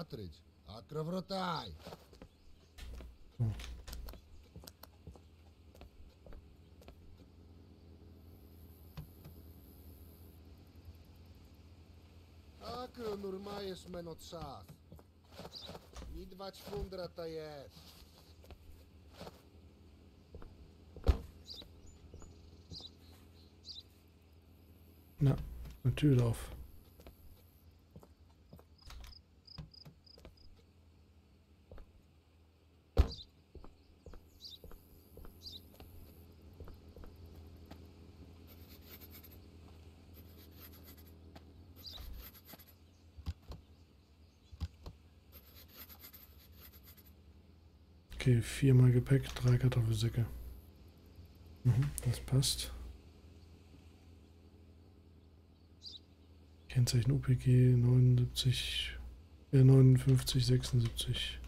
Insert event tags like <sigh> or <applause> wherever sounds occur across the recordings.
Атрич, а кровротай. Ac yn o'r maes mewn o tsath. Nid fach ffwndra ta ies. Na, een tuur af. Viermal Gepäck, drei Kartoffelsäcke. Mhm, das passt. Kennzeichen UPG 79, äh 59, 76.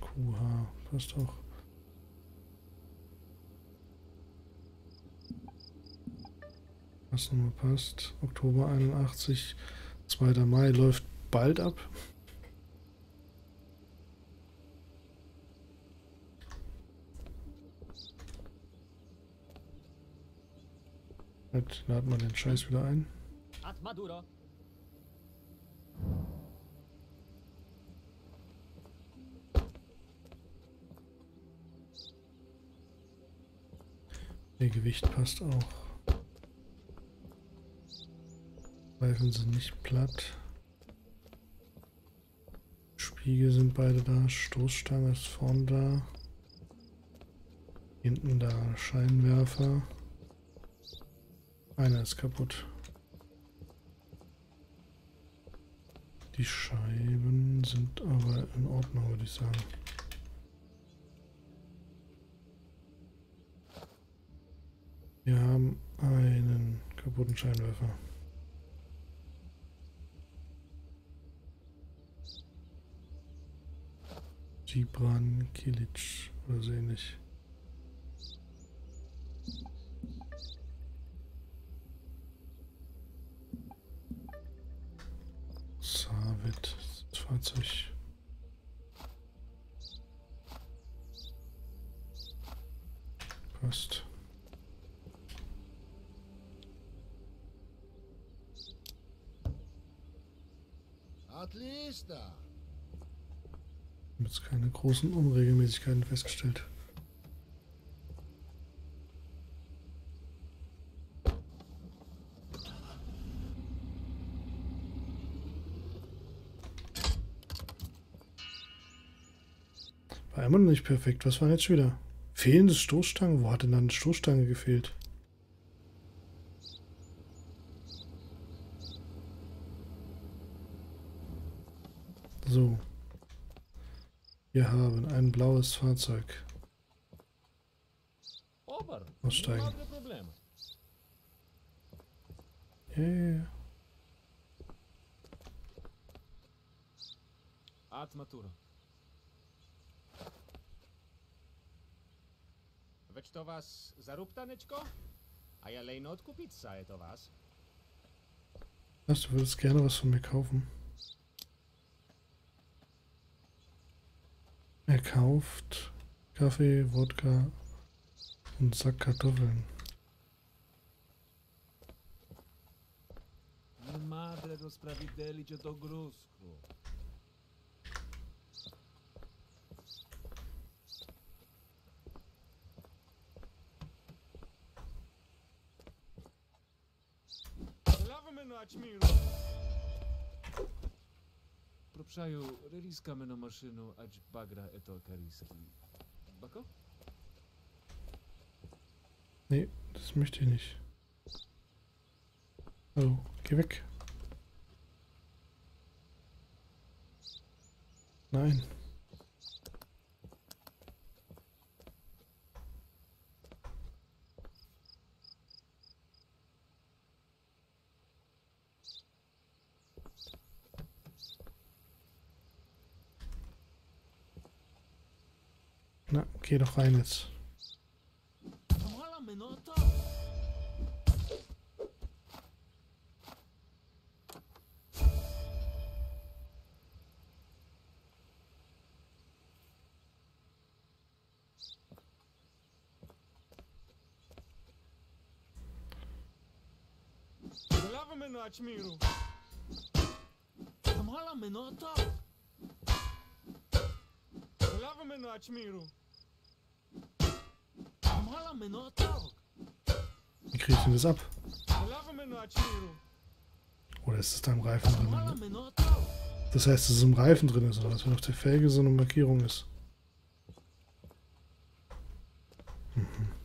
QH, passt auch. Was nochmal passt. Oktober 81, 2. Mai läuft bald ab. Halt, laden wir den Scheiß wieder ein. Ihr Gewicht passt auch. Reifen sind nicht platt. Spiegel sind beide da. Stoßstange ist vorne da. Hinten da Scheinwerfer. Einer ist kaputt. Die Scheiben sind aber in Ordnung, würde ich sagen. Wir haben einen kaputten Scheinwerfer. Gibran Kilic oder so ähnlich. Fahrzeug. Passt. Jetzt keine großen Unregelmäßigkeiten festgestellt. Perfekt. Was war jetzt schon wieder? Fehlende Stoßstange? Wo hat denn dann eine Stoßstange gefehlt? So. Wir haben ein blaues Fahrzeug. Aussteigen. Yeah. Ad to vas zarupta nečko? A ja lejno odkupić sa je to vas? Was, du würdest gerne was von mir kaufen? Er kauft Kaffee, Wodka und Sack Kartoffeln. Madre do sprawiedliwie do gruzku. Propšaju, reliskame na mašinu, ać bagra eto kariski. Bako? Nee, das möchte ich nicht. Oh, geh weg. Nein. Kero Heinz. Menać miru. Kamala Wie kriege ich denn das ab? Oder ist es da im Reifen drin? Das heißt, dass es im Reifen drin ist, oder dass wenn auf der Felge so eine Markierung ist. Mhm.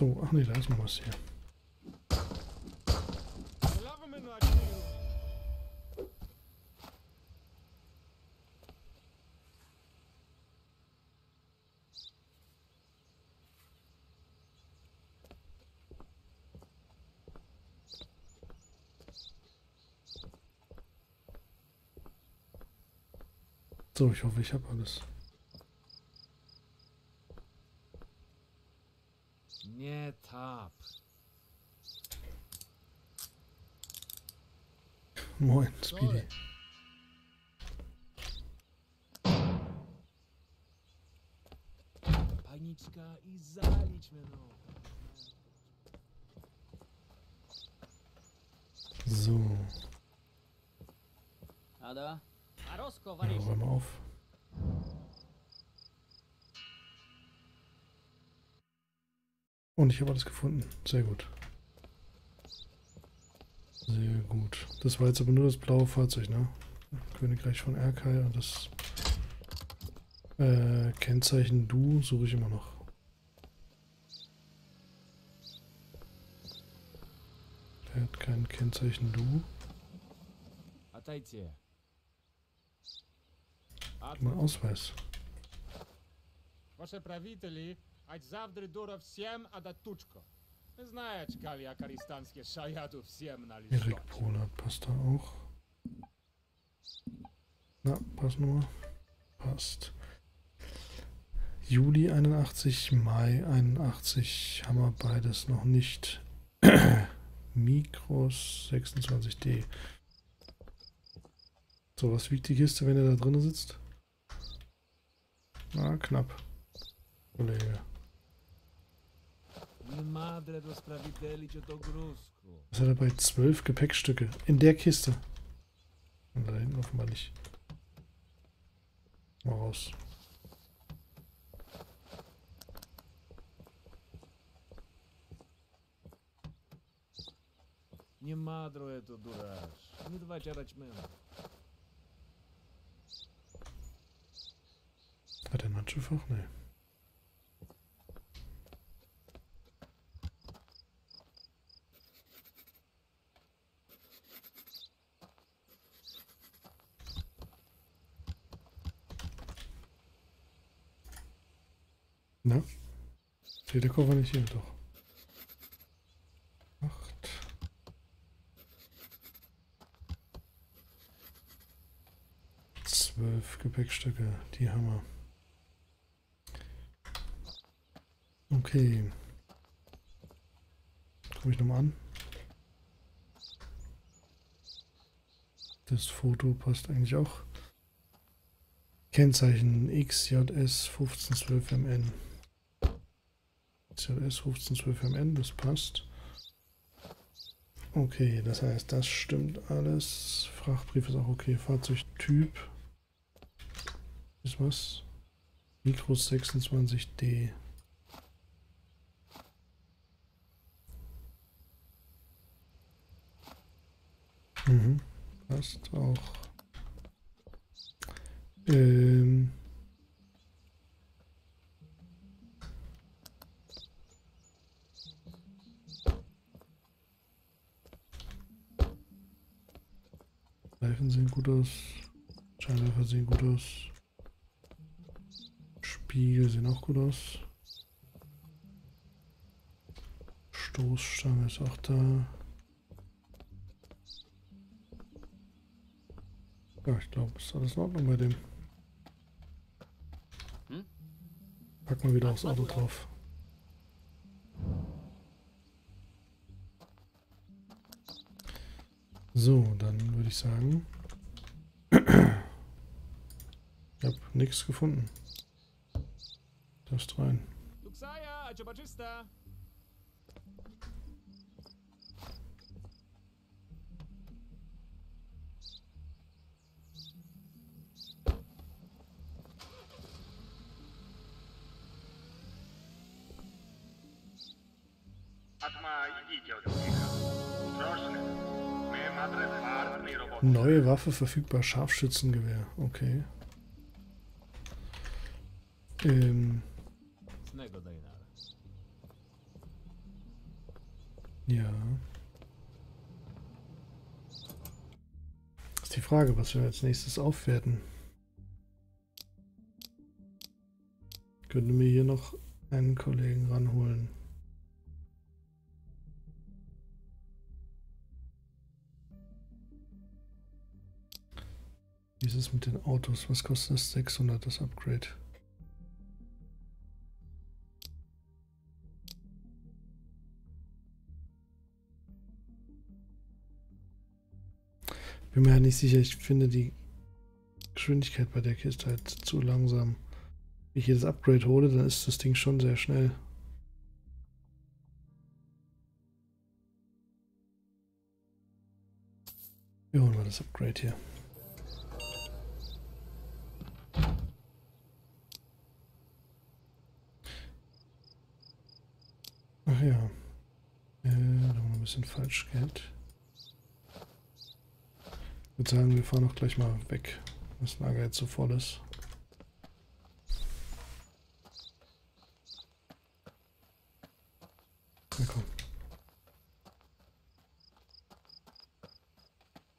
So, ach nee, da ist noch was hier. So, ich hoffe, ich habe alles. Nie tap. Moin, Speedy. Paniczka i no. So, ja, räum mal auf. Und ich habe alles gefunden. Sehr gut. Sehr gut. Das war jetzt aber nur das blaue Fahrzeug, ne? Königreich von Erkai und das äh, Kennzeichen Du suche ich immer noch. Er hat kein Kennzeichen Du. Mein Ausweis. Wasze prawiteli, ać zawdry duro wsiem, a da tuczko. Знаете, калия каристанские шаяду всем на Erik листочек. Polat passt da auch. Na, Passnummer. Passt. Juli 81, Mai 81 haben wir beides noch nicht. <clears throat> Mikros 26D. So, was wiegt die Kiste, wenn er da drin sitzt? Na, knapp. Kollege. Was hat er bei zwölf Gepäckstücke? In der Kiste. Und da hinten offenbar nicht. Mal raus. Nie madro это дураш. Не два чарать мема. Hat er ein Handschuhfach? Nee. Na? Steht der Koffer nicht hier? Doch. Acht. Zwölf Gepäckstücke, die wir. Okay. Guck ich nochmal an. Das Foto passt eigentlich auch. Kennzeichen XJS 1512MN. XJS 1512MN, das passt. Okay, das heißt, das stimmt alles. Frachtbrief ist auch okay. Fahrzeugtyp ist was? Mikros 26D. Mhm, passt auch. Ähm. Zeichen sehen gut aus. Scheinwerfer sehen gut aus. Spiegel sehen auch gut aus. Stoßstange ist auch da. Ja, ich glaube, ist alles in Ordnung bei dem. Packen wir wieder aufs Auto drauf. So, dann würde ich sagen. Ich habe nichts gefunden. Darfst rein. Luksaja, Neue Waffe verfügbar, Scharfschützengewehr. Okay. Ähm, ja. Ist die Frage, was wir als nächstes aufwerten. Könnte mir hier noch einen Kollegen ranholen. Wie ist es mit den Autos? Was kostet das? 600 das Upgrade. Bin mir halt nicht sicher. Ich finde die Geschwindigkeit bei der Kiste halt zu langsam. Wenn ich das Upgrade hole, dann ist das Ding schon sehr schnell. Wir holen mal das Upgrade hier. Ach ja. Äh, da haben wir ein bisschen Falschgeld. Ich würde sagen, wir fahren auch gleich mal weg. Das Lager jetzt so voll ist. Na komm.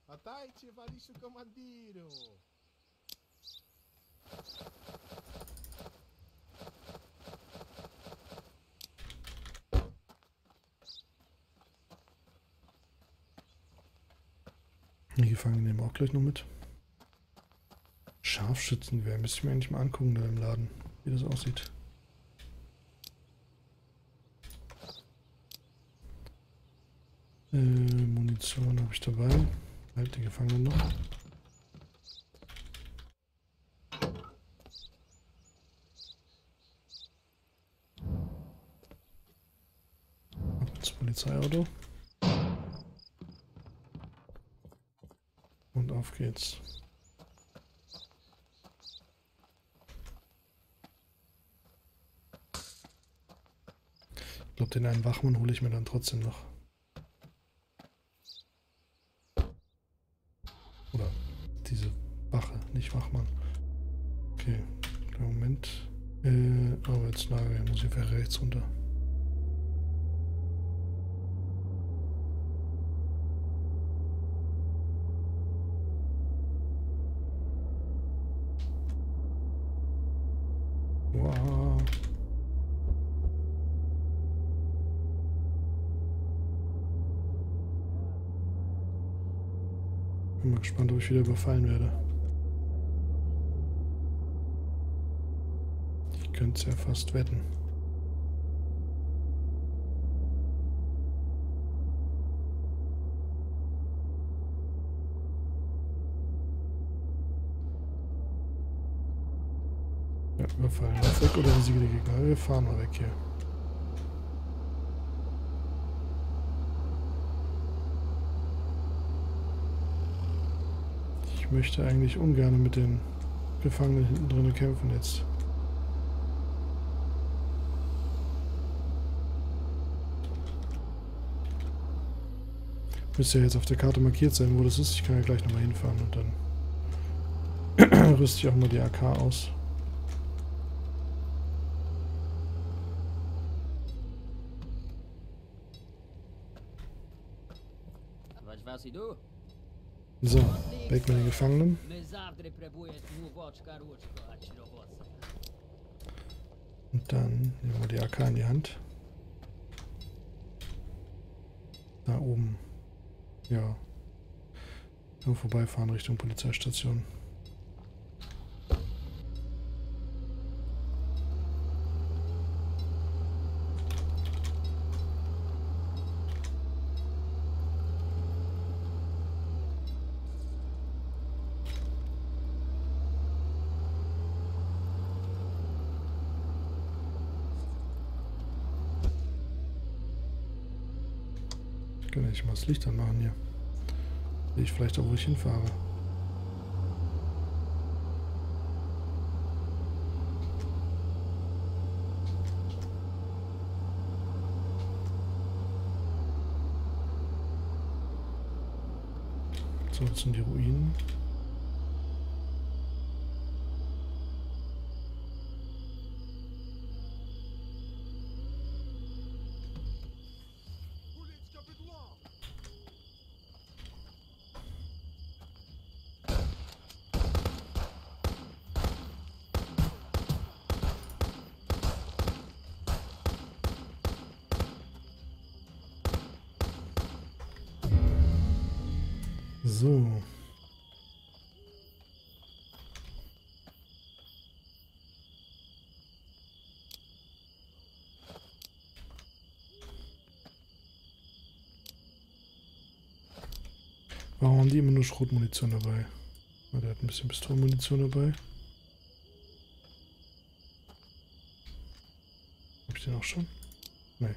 Atajcie, waliszu komandiru! Die Gleich noch mit. Scharfschützengewehr. Müsste ich mir eigentlich mal angucken da im Laden, wie das aussieht. Äh, Munition habe ich dabei. Halt die Gefangenen noch. Ab ins Polizeiauto. Auf geht's. Ich glaube, den einen Wachmann hole ich mir dann trotzdem noch. Oder diese Wache, nicht Wachmann. Okay, kleinen Moment. Äh, Arbeitslager, hier muss ich für rechts runter. Wow. Bin mal gespannt, ob ich wieder überfallen werde. Ich könnte es ja fast wetten. Ja, überfallen. Weg oder die Gegner. Wir fahren mal weg hier. Ich möchte eigentlich ungern mit den Gefangenen hinten drin kämpfen jetzt. Müsste ja jetzt auf der Karte markiert sein, wo das ist. Ich kann ja gleich nochmal hinfahren und dann <clears throat> rüste ich auch mal die AK aus. Was was idu? So, weg mit den Gefangenen. Und dann nehmen wir die AK in die Hand. Da oben. Ja. Da vorbeifahren Richtung Polizeistation. Das Licht anmachen hier. Sehe ich vielleicht auch, wo ich hinfahre. So, sind die Ruinen. Warum haben die immer nur Schrotmunition dabei? Ah, der hat ein bisschen Pistolenmunition dabei. Hab ich den auch schon? Nee.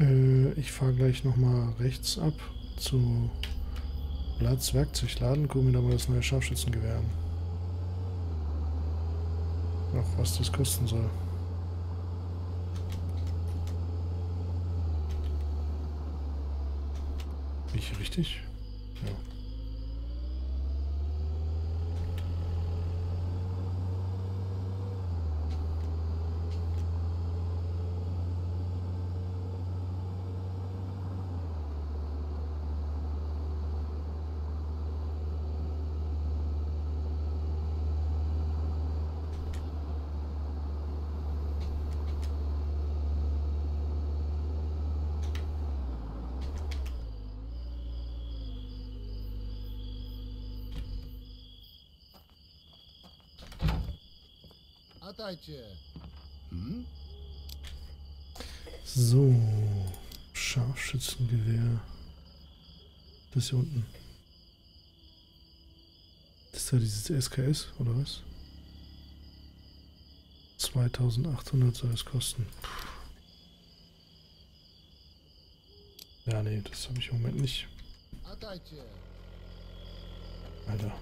Äh, ich fahre gleich nochmal rechts ab zu Platz Werkzeugladen, gucke mir da mal das neue Scharfschützengewehr an. Auch was das kosten soll. Bin ich richtig? Latajcie. So, Scharfschützengewehr. Das hier unten. Das ist ja dieses SKS, oder was? 2800 soll es kosten. Ja, nee, das habe ich im Moment nicht. Alter.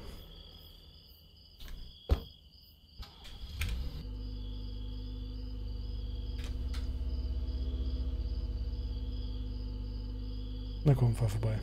Na komm, fahr vorbei.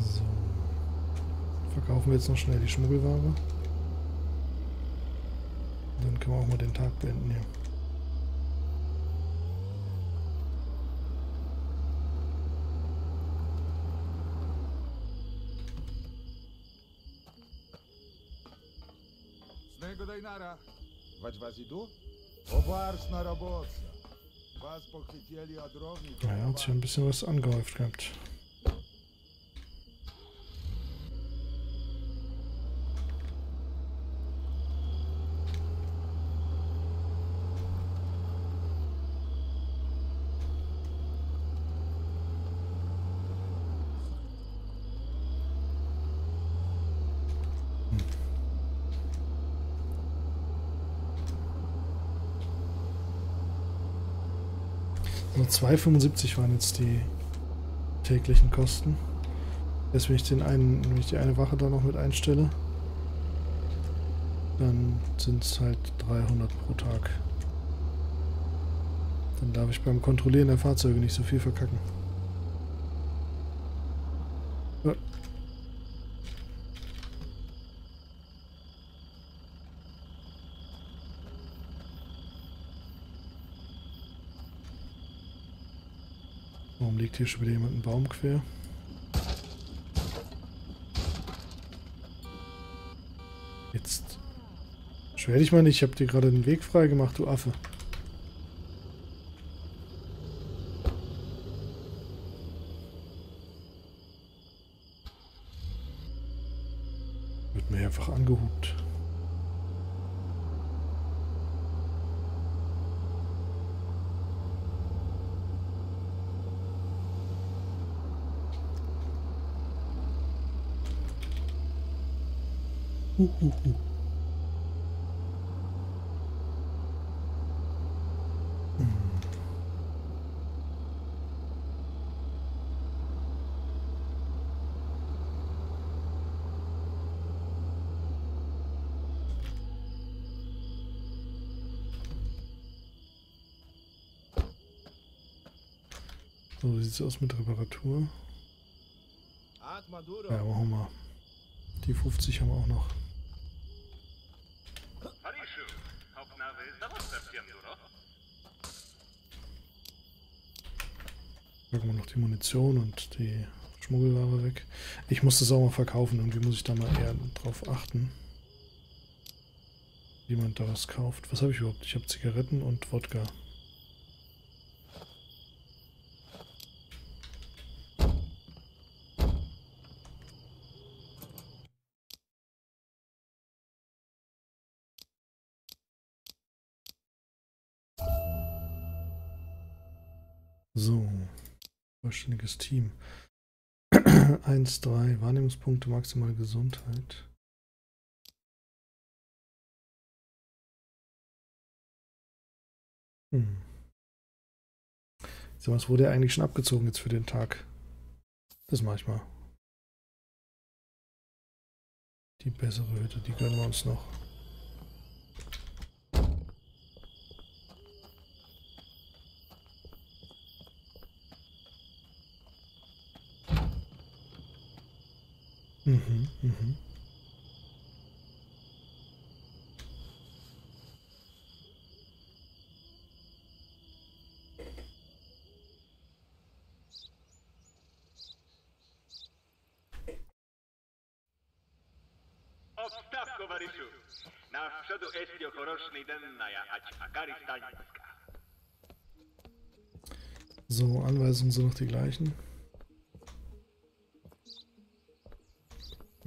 So. Verkaufen wir jetzt noch schnell die Schmuggelware. Dann können wir auch mal den Tag beenden hier. З него дай нара. Вать вас іду? Обарсна робота. Вас nas pochwytili od równi. Naja, hat sich ein bisschen was angehäuft gehabt. 2,75 waren jetzt die täglichen Kosten. Jetzt, wenn ich, den einen, wenn ich die eine Wache da noch mit einstelle, dann sind es halt 300 pro Tag. Dann darf ich beim Kontrollieren der Fahrzeuge nicht so viel verkacken. Warum liegt hier schon wieder jemand einen Baum quer? Jetzt. Schwer dich mal nicht, ich hab dir gerade den Weg frei gemacht, du Affe. So, wie sieht's aus mit Reparatur? Ja, machen wir. Die 50 haben wir auch noch. Obnawy zawodne w Duro. Packen wir noch die Munition und die Schmuggelware weg. Ich muss das auch mal verkaufen. Irgendwie muss ich da mal eher drauf achten. Wie man da was kauft. Was habe ich überhaupt? Ich habe Zigaretten und Wodka. So. Vollständiges Team. <clears throat> 1, 3. Wahrnehmungspunkte, maximale Gesundheit. Hm. So, was wurde ja eigentlich schon abgezogen jetzt für den Tag? Das mache ich mal. Die bessere Hütte, die gönnen wir uns noch. Mhm, mhm. Estio choroszny dennaja, ać akari stańska. So, Anweisungen sind noch die gleichen.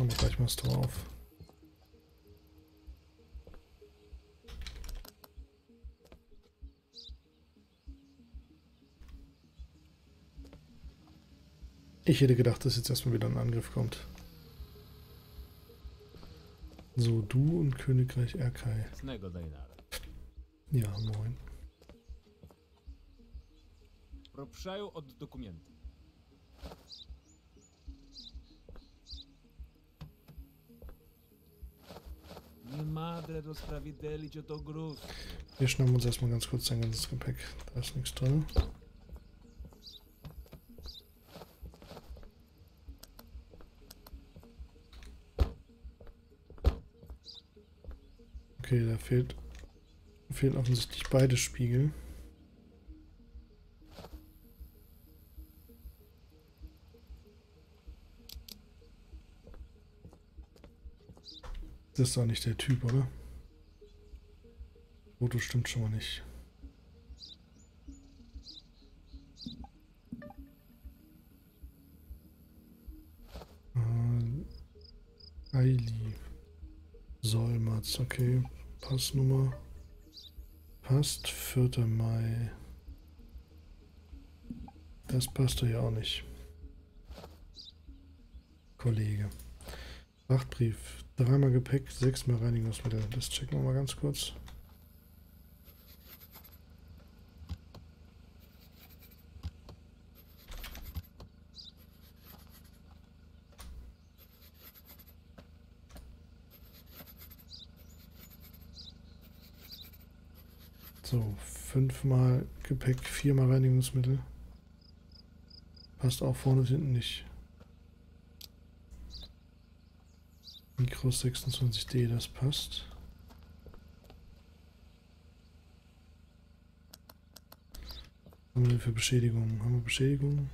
Machen gleich mal drauf. Ich hätte gedacht, dass jetzt erstmal wieder ein Angriff kommt. So, du und Königreich Erkai. Ja, moin. Propszają od dokumenty. Wir schnappen uns erstmal ganz kurz dein ganzes Gepäck. Da ist nichts drin. Okay, da fehlt fehlen offensichtlich beide Spiegel. Ist doch nicht der Typ, oder? Foto stimmt schon mal nicht. Äh, Eili. Solmatz, okay. Passnummer. Passt. 4. Mai. Das passt doch ja auch nicht. Kollege. Frachtbrief Dreimal Gepäck, sechsmal Reinigungsmittel. Das checken wir mal ganz kurz. So, fünfmal Gepäck, viermal Reinigungsmittel. Passt auch vorne und hinten nicht. Mikros 26D, das passt. Was haben wir denn für Beschädigungen? Haben wir Beschädigungen?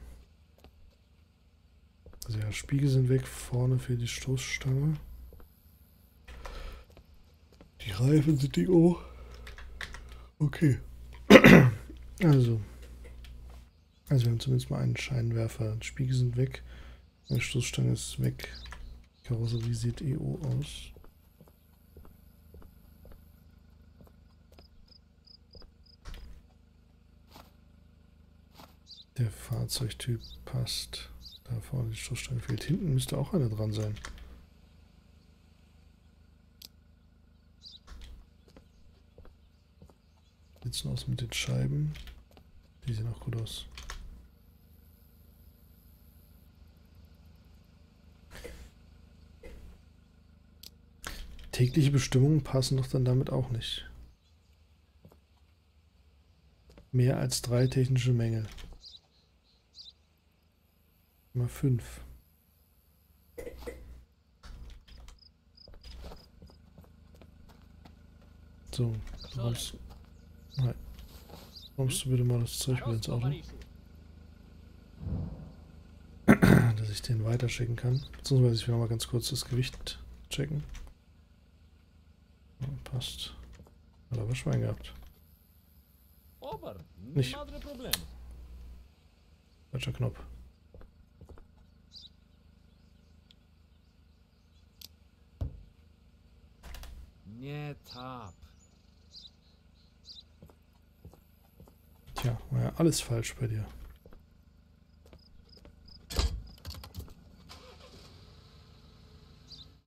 Also ja, Spiegel sind weg, vorne für die Stoßstange. Die Reifen sind die O. Okay. <clears throat> Also. Also wir haben zumindest mal einen Scheinwerfer. Die Spiegel sind weg. Die Stoßstange ist weg. Karosserie sieht EO aus. Der Fahrzeugtyp passt. Da vorne die Stoßstange fehlt. Hinten müsste auch eine dran sein. Sieht's denn aus mit den Scheiben? Die sehen auch gut aus. Tägliche Bestimmungen passen doch dann damit auch nicht. Mehr als drei technische Mängel. Mal fünf. So, du räumst, nein. räumst du bitte mal das Zeug wieder ins Auto, <clears throat> dass ich den weiterschicken kann. Beziehungsweise ich will mal ganz kurz das Gewicht checken. Ja, passt. Hat aber Schwein gehabt. Nicht. Falscher Knopf. Nie tap. Tja, war ja alles falsch bei dir.